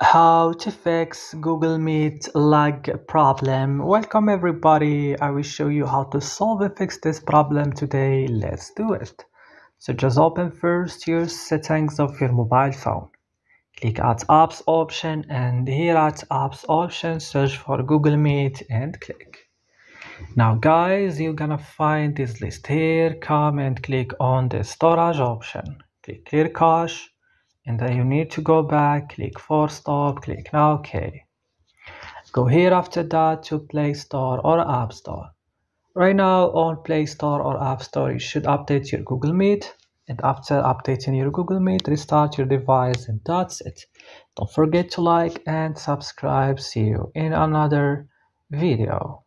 How to fix Google Meet lag problem. Welcome everybody. I will show you how to solve and fix this problem today. Let's do it. So just open first your settings of your mobile phone. Click at apps option and here at apps option search for Google Meet and click. Now guys, you're gonna find this list here. Come and click on the storage option. Click clear cache and then you need to go back click force stop click now okay. Go here after that to play store or app store. Right now on play store or app store you should update your google meet and after updating your google meet restart your device and that's it. Don't forget to like and subscribe. See you in another video